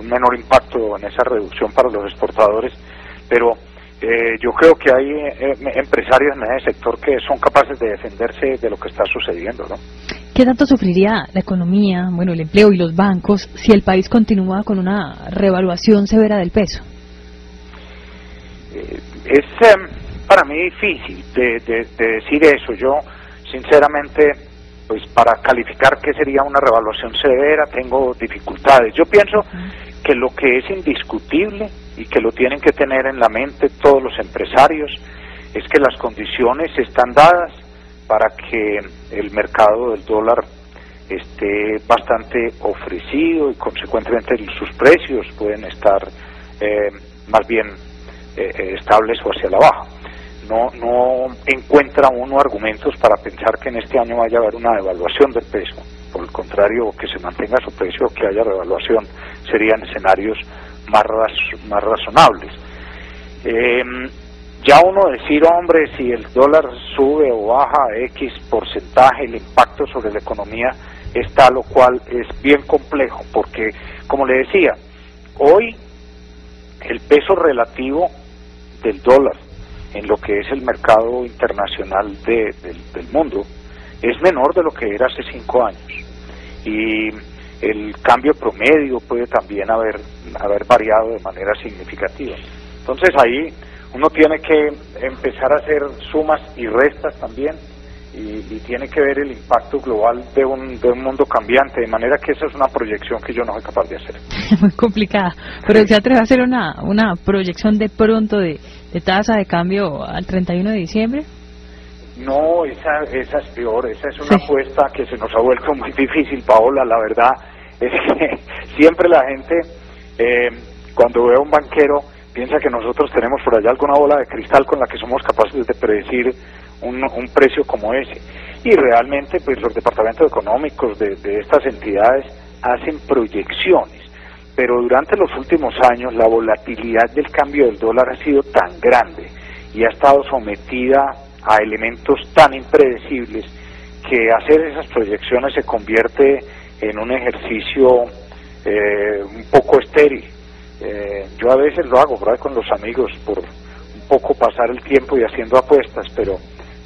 un menor impacto en esa reducción para los exportadores, pero eh, yo creo que hay eh, empresarios en ese sector que son capaces de defenderse de lo que está sucediendo, ¿no? ¿Qué tanto sufriría la economía, bueno, el empleo y los bancos si el país continúa con una revaluación severa del peso? Eh, es em, para mí difícil de, decir eso. Yo, sinceramente, pues para calificar qué sería una revaluación severa tengo dificultades. Yo pienso que lo que es indiscutible y que lo tienen que tener en la mente todos los empresarios es que las condiciones están dadas para que el mercado del dólar esté bastante ofrecido y consecuentemente sus precios pueden estar eh, más bien eh, eh, estables o hacia la baja. No, no encuentra uno argumentos para pensar que en este año vaya a haber una devaluación del peso. Por el contrario, que se mantenga su precio o que haya revaluación serían escenarios más, más razonables. Eh, ya uno decir, hombre, si el dólar sube o baja X porcentaje, el impacto sobre la economía es tal o cual, es bien complejo, porque, como le decía, hoy el peso relativo del dólar en lo que es el mercado internacional del mundo es menor de lo que era hace cinco años. Y el cambio promedio puede también haber, haber variado de manera significativa. Entonces ahí uno tiene que empezar a hacer sumas y restas también y, tiene que ver el impacto global de un, de un mundo cambiante, de manera que esa es una proyección que yo no soy capaz de hacer. Muy complicada, pero se atreve a hacer una, una proyección de pronto de, de tasa de cambio al 31 de diciembre. No, esa, esa es peor, esa es una apuesta que se nos ha vuelto muy difícil, Paola, la verdad. Es que siempre la gente, eh, cuando ve a un banquero, piensa que nosotros tenemos por allá alguna bola de cristal con la que somos capaces de predecir un, un precio como ese. Y realmente, pues los departamentos económicos de, de estas entidades hacen proyecciones, pero durante los últimos años la volatilidad del cambio del dólar ha sido tan grande y ha estado sometida a elementos tan impredecibles que hacer esas proyecciones se convierte en un ejercicio eh, un poco estéril. Eh, yo a veces lo hago ¿verdad? con los amigos por un poco pasar el tiempo y haciendo apuestas, pero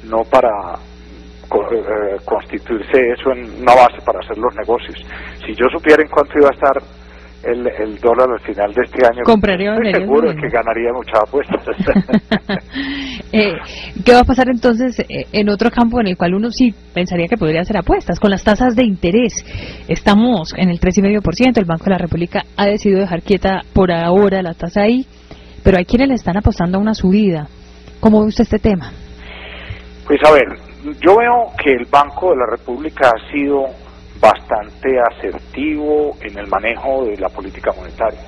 no para eh, constituirse eso en una base para hacer los negocios. Si yo supiera en cuánto iba a estar el, el dólar al final de este año, Compraría estoy seguro que ganaría muchas apuestas. eh, ¿Qué va a pasar entonces eh, en otro campo en el cual uno sí pensaría que podría hacer apuestas? Con las tasas de interés. Estamos en el 3,5%, el Banco de la República ha decidido dejar quieta por ahora la tasa ahí, pero hay quienes le están apostando a una subida. ¿Cómo ve usted este tema? Pues a ver, yo veo que el Banco de la República ha sido bastante asertivo en el manejo de la política monetaria.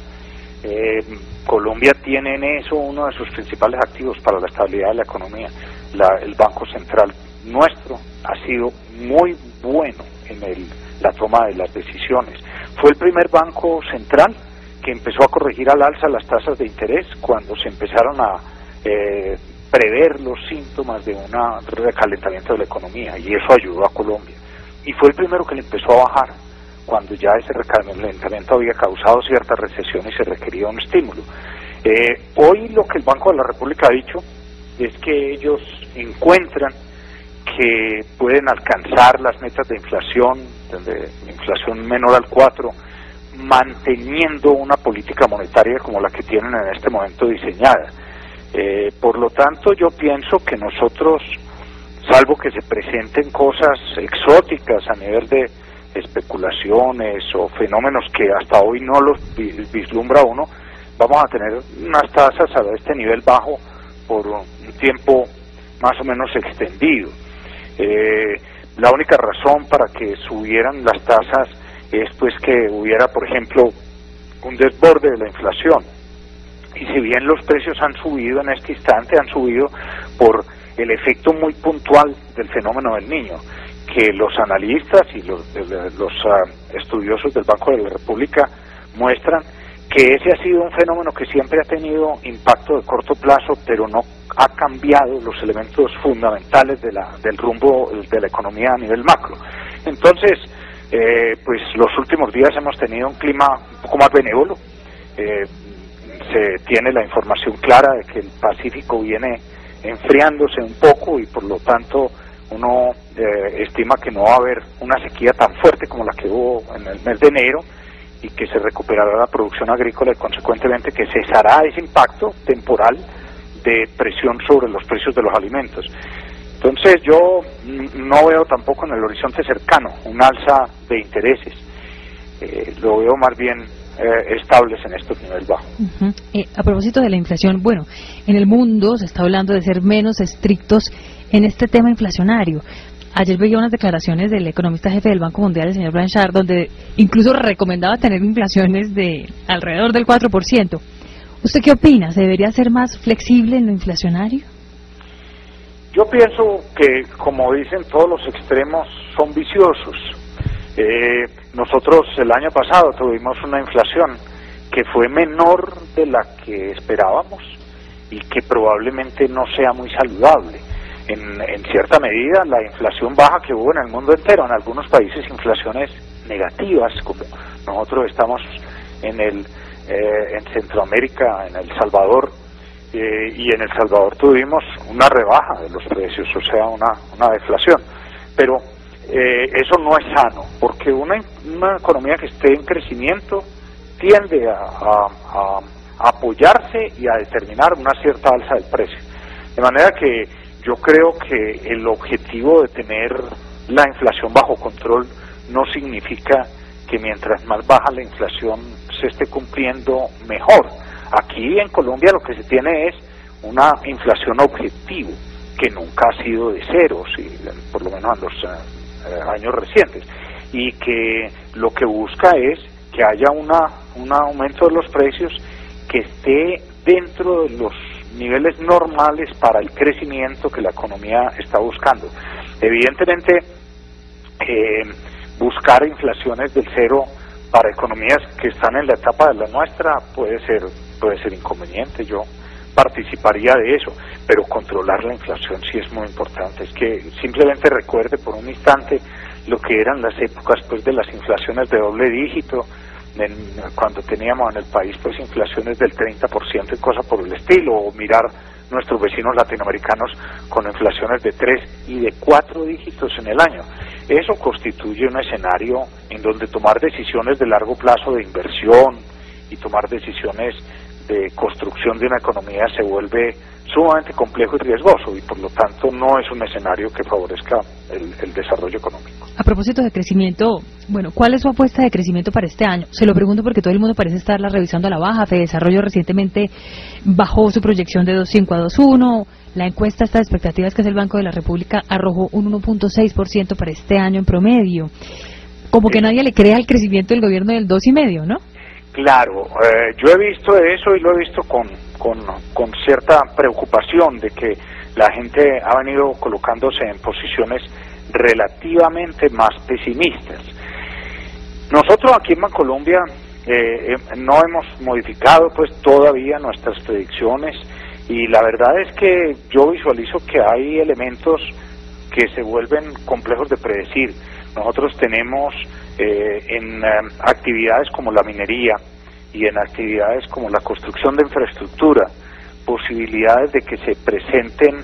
Eh, Colombia tiene en eso uno de sus principales activos para la estabilidad de la economía. el Banco Central nuestro ha sido muy bueno en el, la toma de las decisiones. Fue el primer banco central que empezó a corregir al alza las tasas de interés cuando se empezaron a eh, prever los síntomas de un recalentamiento de la economía y eso ayudó a Colombia y fue el primero que le empezó a bajar cuando ya ese recalentamiento había causado cierta recesión y se requería un estímulo. Eh, hoy lo que el Banco de la República ha dicho es que ellos encuentran que pueden alcanzar las metas de inflación, de inflación menor al 4, manteniendo una política monetaria como la que tienen en este momento diseñada. Eh, por lo tanto, yo pienso que nosotros salvo que se presenten cosas exóticas a nivel de especulaciones o fenómenos que hasta hoy no los vislumbra uno, vamos a tener unas tasas a este nivel bajo por un tiempo más o menos extendido. Eh, la única razón para que subieran las tasas es pues que hubiera, por ejemplo, un desborde de la inflación. Y si bien los precios han subido en este instante, han subido por el efecto muy puntual del fenómeno del niño, que los analistas y los, ah, estudiosos del Banco de la República muestran que ese ha sido un fenómeno que siempre ha tenido impacto de corto plazo, pero no ha cambiado los elementos fundamentales de la, del rumbo de la economía a nivel macro. Entonces, eh, pues los últimos días hemos tenido un clima un poco más benévolo, eh, se tiene la información clara de que el Pacífico viene enfriándose un poco y por lo tanto uno eh, estima que no va a haber una sequía tan fuerte como la que hubo en el mes de enero y que se recuperará la producción agrícola y consecuentemente que cesará ese impacto temporal de presión sobre los precios de los alimentos. Entonces yo no veo tampoco en el horizonte cercano un alza de intereses, eh, lo veo más bien eh, estables en estos niveles bajos. Eh, a propósito de la inflación, bueno, en el mundo se está hablando de ser menos estrictos en este tema inflacionario. Ayer veía unas declaraciones del economista jefe del Banco Mundial, el señor Blanchard, donde incluso recomendaba tener inflaciones de alrededor del 4%. ¿Usted qué opina? ¿Se debería ser más flexible en lo inflacionario? Yo pienso que, como dicen, todos los extremos son viciosos. Eh, nosotros el año pasado tuvimos una inflación que fue menor de la que esperábamos y que probablemente no sea muy saludable. En, en, cierta medida, la inflación baja que hubo en el mundo entero, en algunos países inflaciones negativas, como nosotros estamos en el eh, en Centroamérica, en El Salvador, eh, y en El Salvador tuvimos una rebaja de los precios, o sea, una, una deflación. Pero eh, eso no es sano, porque una, una economía que esté en crecimiento tiende a, apoyarse y a determinar una cierta alza del precio. De manera que yo creo que el objetivo de tener la inflación bajo control no significa que mientras más baja la inflación se esté cumpliendo mejor. Aquí en Colombia lo que se tiene es una inflación objetivo, que nunca ha sido de cero, por lo menos en los eh, años recientes, y que lo que busca es que haya una, un aumento de los precios que esté dentro de los niveles normales para el crecimiento que la economía está buscando. Evidentemente, eh, buscar inflaciones del cero para economías que están en la etapa de la nuestra puede ser puede ser inconveniente yo participaría de eso pero controlar la inflación sí es muy importante es que simplemente recuerde por un instante lo que eran las épocas pues de las inflaciones de doble dígito cuando teníamos en el país pues inflaciones del 30% y cosas por el estilo o mirar nuestros vecinos latinoamericanos con inflaciones de tres y de cuatro dígitos en el año. Eso constituye un escenario en donde tomar decisiones de largo plazo de inversión y tomar decisiones de construcción de una economía se vuelve sumamente complejo y riesgoso y por lo tanto no es un escenario que favorezca el, el, desarrollo económico. A propósito de crecimiento, bueno, ¿cuál es su apuesta de crecimiento para este año? Se lo pregunto porque todo el mundo parece estarla revisando a la baja. Fede Desarrollo recientemente bajó su proyección de 2.5 a 2.1. La encuesta de expectativas que es el Banco de la República arrojó un 1.6% para este año en promedio. Como que nadie le crea el crecimiento del gobierno del 2,5, ¿no? Claro, eh, yo he visto eso y lo he visto con, con, cierta preocupación de que la gente ha venido colocándose en posiciones relativamente más pesimistas. Nosotros aquí en Bancolombia eh, no hemos modificado pues todavía nuestras predicciones y la verdad es que yo visualizo que hay elementos que se vuelven complejos de predecir. Nosotros tenemos eh, en eh, actividades como la minería y en actividades como la construcción de infraestructura posibilidades de que se presenten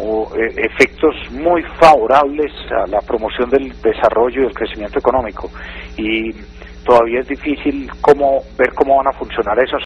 eh, efectos muy favorables a la promoción del desarrollo y del crecimiento económico. Y todavía es difícil cómo ver cómo van a funcionar esos